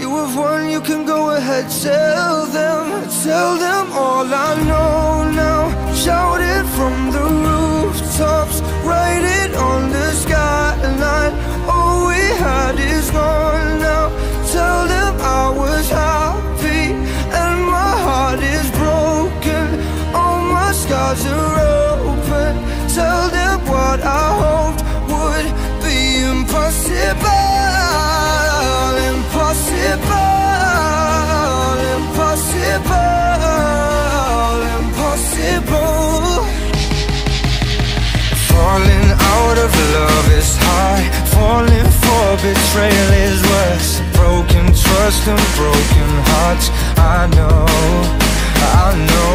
You have won, you can go ahead, tell them, tell them all I is Broken trust and broken hearts. I know, I know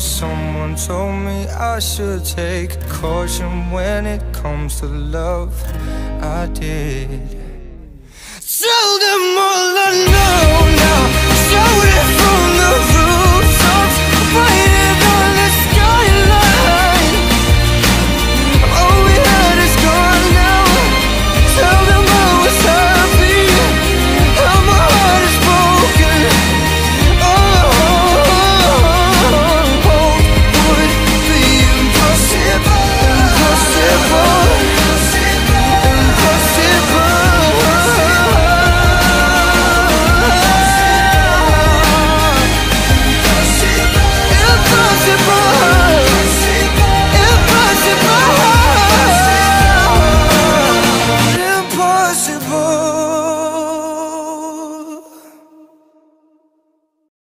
someone told me I should take caution when it comes to love. I did. Tell them all I know